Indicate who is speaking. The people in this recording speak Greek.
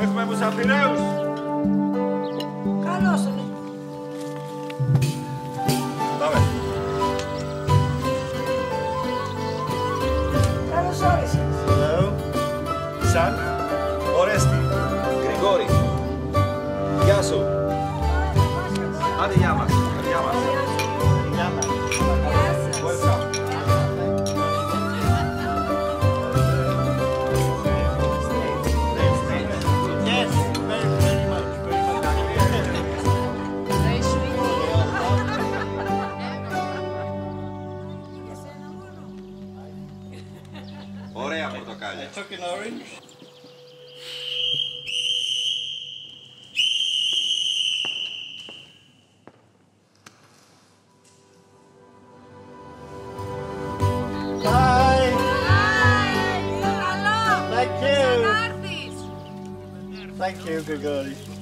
Speaker 1: για Πειραίους.
Speaker 2: Καλώς είναι.
Speaker 1: Πάμε.
Speaker 2: Καλώς όρισες.
Speaker 1: Hello. Σαν. Ορέστη.
Speaker 3: Γρηγόρη. Γεια σου. Άντε γεια μας. Γεια μας. andiamo toccaglia.
Speaker 1: I took an orange. Thank you, Grigori.